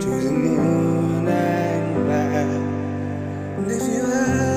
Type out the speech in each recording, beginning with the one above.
to the moon and back. And if you have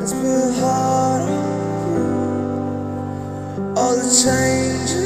it's been hard on you, all the changes